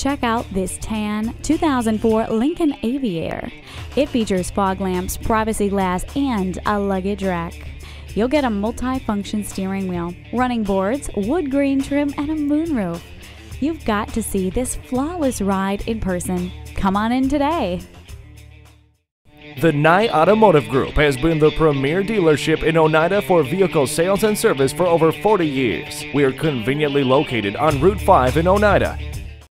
check out this tan 2004 Lincoln Aviator. It features fog lamps, privacy glass, and a luggage rack. You'll get a multi-function steering wheel, running boards, wood grain trim, and a moonroof. You've got to see this flawless ride in person. Come on in today. The Nye Automotive Group has been the premier dealership in Oneida for vehicle sales and service for over 40 years. We are conveniently located on Route 5 in Oneida.